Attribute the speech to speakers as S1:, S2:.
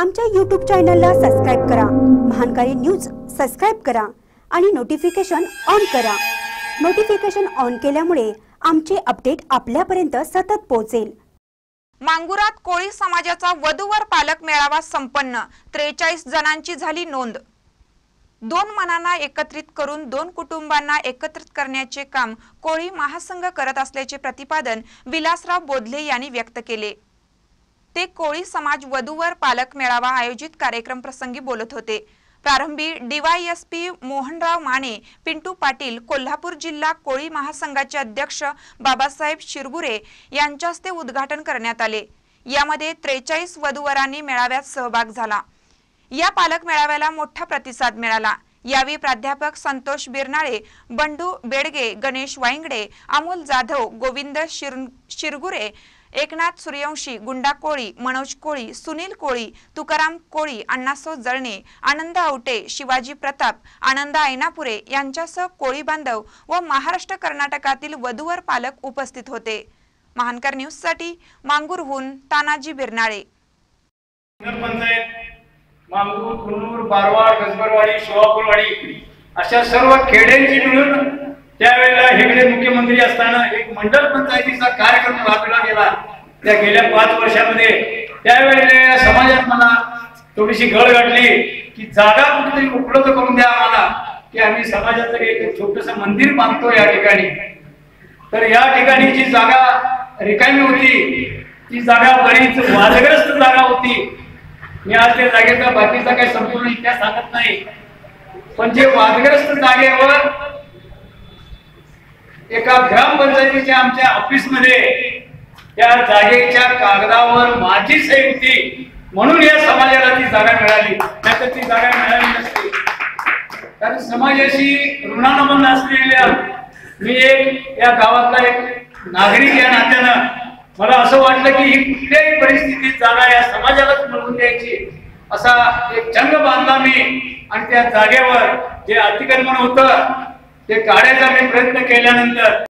S1: आमच्या यूट्यूब चॅनलला सबस्क्राईब करा. महानकारी न्यूज सबस्क्राईब करा आणि नोटिफिकेशन ऑन करा. नोटिफिकेशन ऑन केल्यामुळे आमचे अपडेट आपल्यापर्यंत सतत पोहोचेल.
S2: मांगुरात कोळी समाजाचा वधूवर पालक मेळावा संपन्न. त्रेचाळीस जणांची झाली नोंद. दोन मनांना एकत्रित करून दोन कुटुंबांना एकत्रित करण्याचे काम कोळी महासंघ करत असल्याचे प्रतिपादन विलासराव बोधले यांनी व्यक्त केले. ते कोळी समाज वधूवर पालक मेळावा आयोजित कार्यक्रम प्रसंगी बोलत होते. प्रारंभी डीवायएसपी मोहनराव माने पिंटू पाटील कोल्हापूर जिल्हा कोळी महासंघाचे अध्यक्ष बाबासाहेब शिरगुरे यांच्या हस्ते उद्घाटन करण्यात आले. यामध्ये त्रेचाळीस वधूवरांनी मेळाव्यात सहभाग झाला. या पालक मेळाव्याला मोठा प्रतिसाद मिळाला. यावेळी प्राध्यापक संतोष बिरनाळे बंडू बेडगे गणेश वाईंगडे अमोल जाधव गोविंद शिर शिरगुरे एकनाथ सूर्यवंशी गुंडा कोळी मनोज कोळी सुनील कोळी तुकाराम कोळी अण्णासो जळणे आनंद आवटे शिवाजी प्रताप आनंद ऐनापुरे यांच्यासह कोळी बांधव व महाराष्ट्र कर्नाटकातील वधूवर पालक उपस्थित होते. महानकर न्यूजसाठी मांगूरहून तानाजी बिरनाळे.
S3: मांगूर कुन्नूर बारवाड गजबरवाडी शिवापूरवाडी अशा सर्व खेड्यांची मिळून त्यावेळेला हेगडे मुख्यमंत्री असताना एक मंडल पंचायतीचा कार्यक्रम राबविला गेला. त्या गेल्या पाच वर्षामध्ये. त्यावेळेला समाजात मला थोडीशी गळ घातली की जागा कुठेतरी उपलब्ध करून द्या आम्हाला की आम्ही समाजात एक छोटस मंदिर बांधतो या ठिकाणी. तर या ठिकाणी जी जागा रिकामी होती ती जागा बरीच वादग्रस्त जागा होती. मी आज त्या जागेचा बाकीचा काही संपूर्ण इतिहास सांगत नाही. पण जे वादग्रस्त जागेवर एका ग्रामपंचायतीच्या आमच्या ऑफिसमध्ये त्या जागेच्या कागदावर माझी सही होती म्हणून या समाजाला ती जागा मिळाली. नाहीतर ती जागा मिळाली नसते. कारण समाजाशी ऋणानुबंध असलेल्या मी एक या गावातला एक नागरिक या नात्यानं मला असं वाटलं की ही कुठल्याही परिस्थितीत जागा या समाजालाच मिळवून द्यायची. असा एक चंग बांधला मी आणि त्या जागेवर जे अतिक्रमण होतं ते काढायचा मी प्रयत्न केल्यानंतर